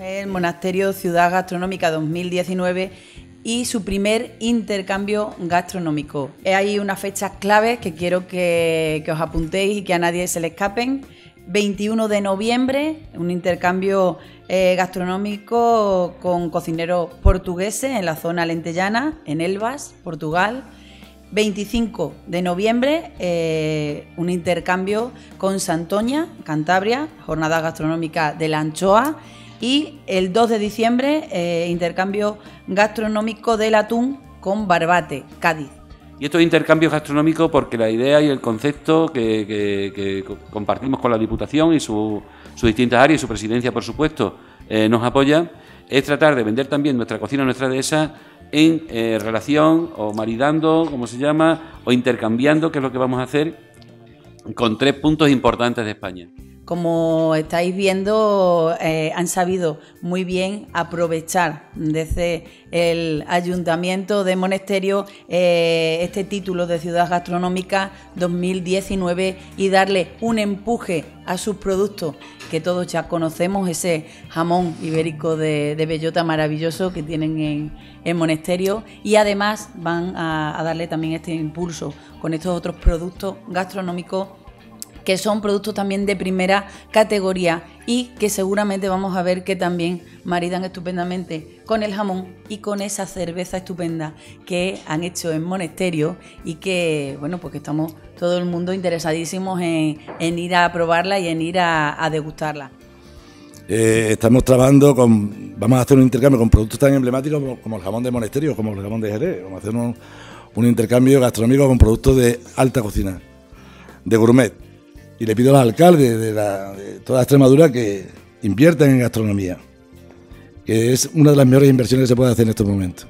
el Monasterio Ciudad Gastronómica 2019 y su primer intercambio gastronómico. Hay unas fechas claves que quiero que, os apuntéis y que a nadie se le escapen. 21 de noviembre, un intercambio eh, gastronómico con cocineros portugueses en la zona lentellana, en Elvas, Portugal. 25 de noviembre, eh, un intercambio con Santoña, Cantabria, jornada gastronómica de la anchoa. Y el 2 de diciembre, eh, intercambio gastronómico del atún con Barbate, Cádiz. Y esto es intercambio gastronómico porque la idea y el concepto que, compartimos con la Diputación y sus distintas áreas y su presidencia, por supuesto, eh, nos apoya, es tratar de vender también nuestra cocina, nuestra dehesa, en eh, relación o maridando, como se llama, o intercambiando, que es lo que vamos a hacer, con tres puntos importantes de España. Como estáis viendo, eh, han sabido muy bien aprovechar desde el Ayuntamiento de Monesterio eh, este título de Ciudad Gastronómica 2019 y darle un empuje a sus productos que todos ya conocemos, ese jamón ibérico de, bellota maravilloso que tienen en, Monesterio y además van a darle también este impulso con estos otros productos gastronómicos que son productos también de primera categoría y que seguramente vamos a ver que también maridan estupendamente con el jamón y con esa cerveza estupenda que han hecho en Monesterio y que, bueno, pues que estamos todo el mundo interesadísimos en, ir a probarla y en ir a, degustarla. Eh, estamos trabajando con, vamos a hacer un intercambio con productos tan emblemáticos como, el jamón de Monesterio, como el jamón de Jerez, vamos a hacer un intercambio gastronómico con productos de alta cocina, de gourmet y le pido a los alcaldes de, toda Extremadura que inviertan en gastronomía, que es una de las mejores inversiones que se puede hacer en estos momentos.